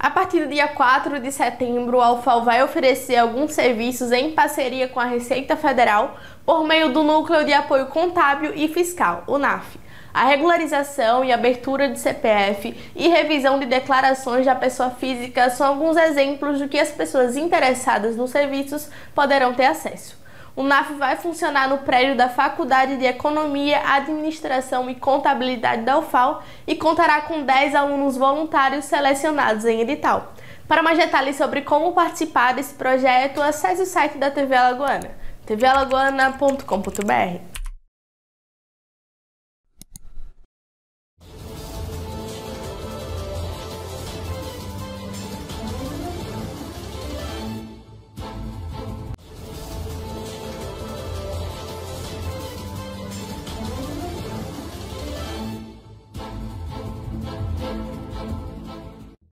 A partir do dia 4 de setembro, a UFAL vai oferecer alguns serviços em parceria com a Receita Federal por meio do Núcleo de Apoio Contábil e Fiscal, o NAF. A regularização e abertura de CPF e revisão de declarações da pessoa física são alguns exemplos do que as pessoas interessadas nos serviços poderão ter acesso. O NAF vai funcionar no prédio da Faculdade de Economia, Administração e Contabilidade da UFAL e contará com 10 alunos voluntários selecionados em edital. Para mais detalhes sobre como participar desse projeto, acesse o site da TV Alagoana, tvalagoana.com.br.